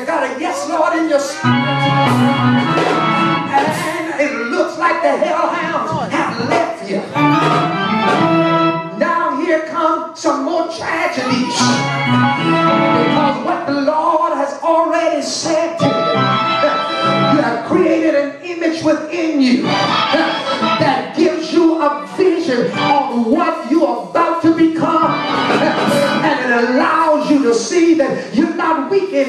you got a yes, Lord, in your spirit.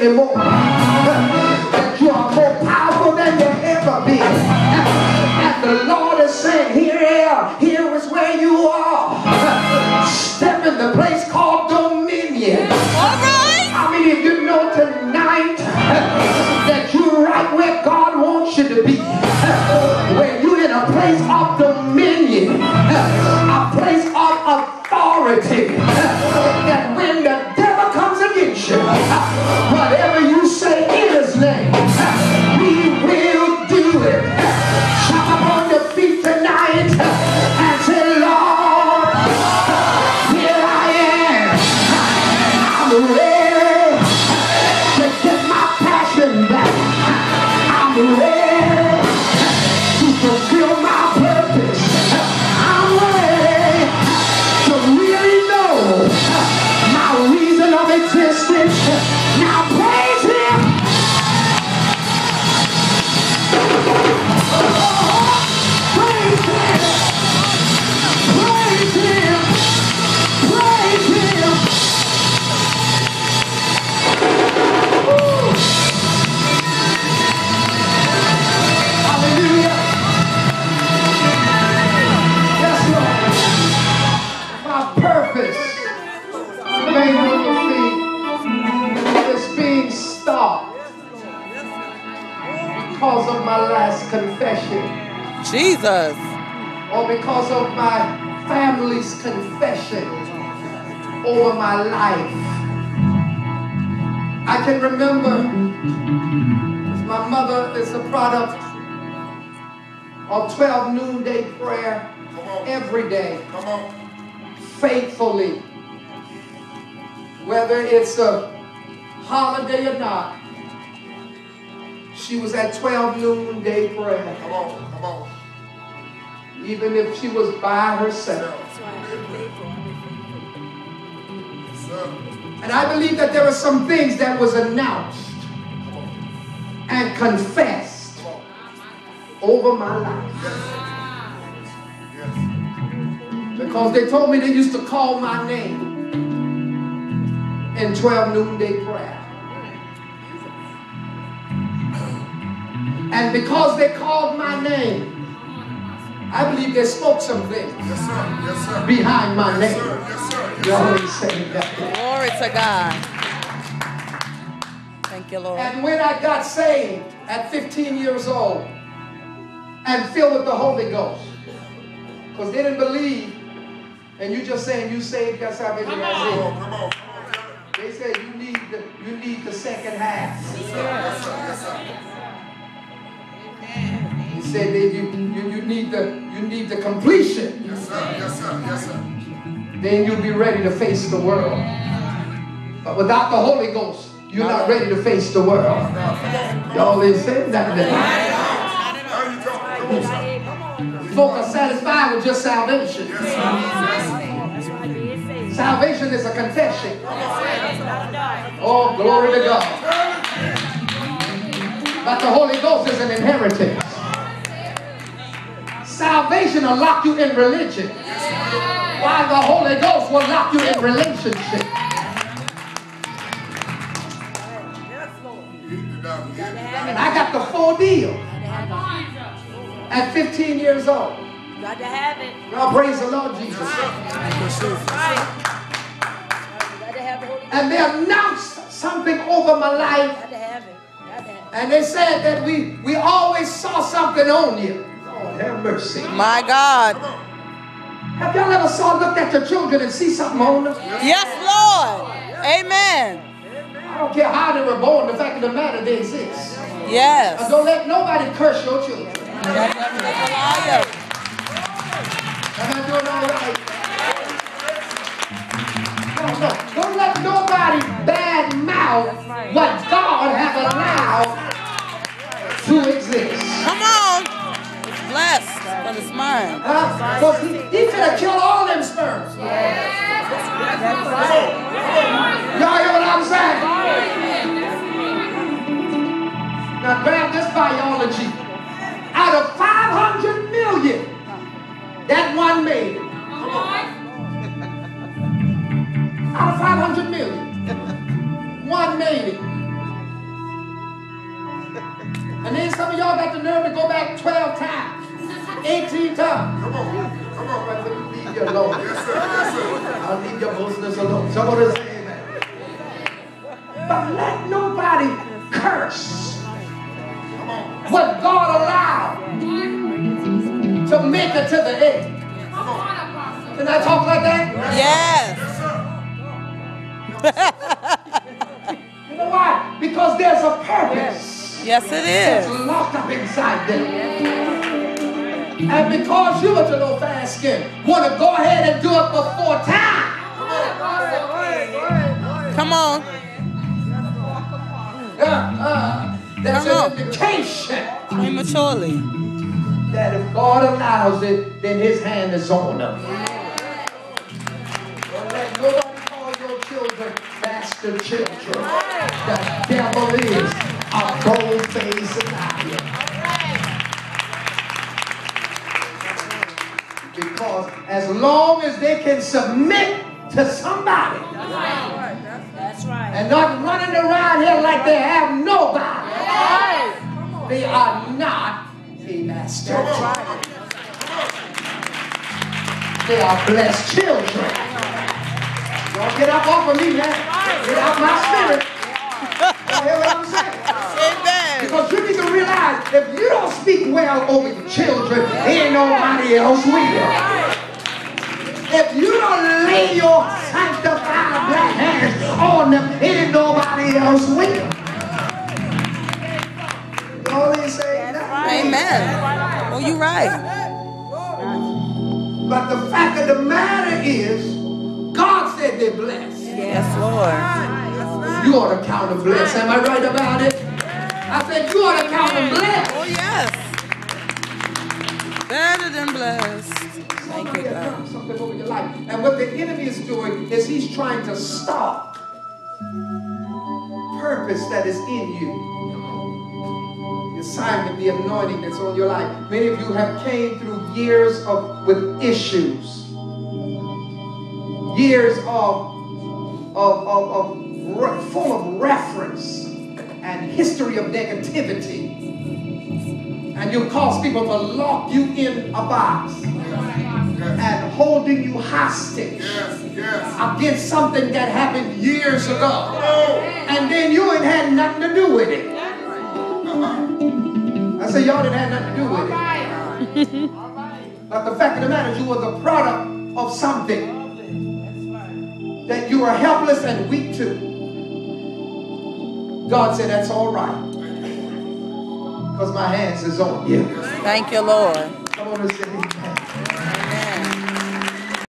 Anymore. That you are more powerful than you ever been. And the Lord is saying, here, here is where you are. Step in the place called dominion. All right. How many of you know tonight that you're right where God wants you to be? Where you're in a place of dominion, a place of authority. Jesus. or because of my family's confession over my life. I can remember my mother is a product of 12 noonday prayer every day, faithfully. Whether it's a holiday or not, she was at 12 noonday prayer. Come on, come on. Even if she was by herself. And I believe that there were some things that was announced and confessed over my life. Because they told me they used to call my name in 12 noonday prayer. And because they called my name, I believe they spoke something Yes, sir. Yes, sir. behind my Yes, name. sir. Yes, sir. Y'all ain't saying that. Glory to God. Thank you, Lord. And when I got saved at 15 years old and filled with the Holy Ghost, because they didn't believe, and you just saying you saved yourself in Come your on, come on. They said you need the you need the second half. Yes, sir. Yes, sir. Yes, sir. He said that you, you you need the you need the completion. Yes, sir. Yes, sir. Yes, sir. Then you'll be ready to face the world. But without the Holy Ghost, you're not ready to face the world. Y'all ain't saying that today. Now you talk. Come on, sir. Folk are satisfied with just salvation. Yes. Salvation is a confession. Oh, glory to God. But the Holy Ghost is an inheritance. Salvation will lock you in religion, while the Holy Ghost will lock you in relationship. And I got the full deal at 15 years old. Got to have it. Now praise the Lord Jesus. And they announced something over my life. And they said that we, we always saw something on you. Have mercy. My God. Have y'all ever saw, looked at your children and see something on them? Yes, Lord. Amen. I don't care how they were born, the fact of the matter, they exist. And Yes. don't let nobody curse your children. That devil is a liar. Am I doing all right? No, no. Don't let nobody bad mouth what God has to exist. Come on. It's blessed, but it's mine. Because he, he could have killed all them sperms. Y'all hear what I'm saying? Now grab this biology. Out of 500 million, that one made it. Out of 500 million, one made it. And then some of y'all got the nerve to go back 12 times, 18 times. Come on. Come on. But let me leave you alone. Yes, sir. Yes, sir. I'll leave your business alone. Somebody say amen. But let nobody curse Come on. what God allowed to make it to the end. Can I talk like that? Yes. You know why? Because there's a purpose Yes, it that's is. locked up inside them. And because you was a little fast skin, want to go ahead and do it before time. Come on. Uh, uh, that's Come an indication Prematurely. that if God allows it, then his hand is on them. Don't let nobody call your children bastard children. The devil is a gold-faced liar. Because as long as they can submit to somebody That's right. That's right. and not running around here like they have nobody, they are not a master. They are blessed children. Don't get up off of me, man. Get out my spirit. You hear what I'm saying? Amen. Because you need to realize if you don't speak well over your children, ain't nobody else will. If you don't lay your sanctified black hands on them, ain't nobody else will. All they say that. Amen. Oh, you right. But the fact of the matter is, God said they're blessed. Yes, Lord. You ought to count them blessed. Am I right about it? I said you ought to count them blessed. Oh, yes. Better than blessed. Thank you, God. Something over your life. And what the enemy is doing is he's trying to stop purpose that is in you. The assignment, the anointing that's on your life. Many of you have came through years of with issues. Years of of, of, of full of reference and history of negativity. And you cause people to lock you in a box and holding you hostage against something that happened years ago. And then you ain't had nothing to do with it. I say y'all didn't have nothing to do with it. But the fact of the matter is you were the product of something that you were helpless and weak to. God said that's all right. Because my hands is on you. Thank you, Lord. Come on and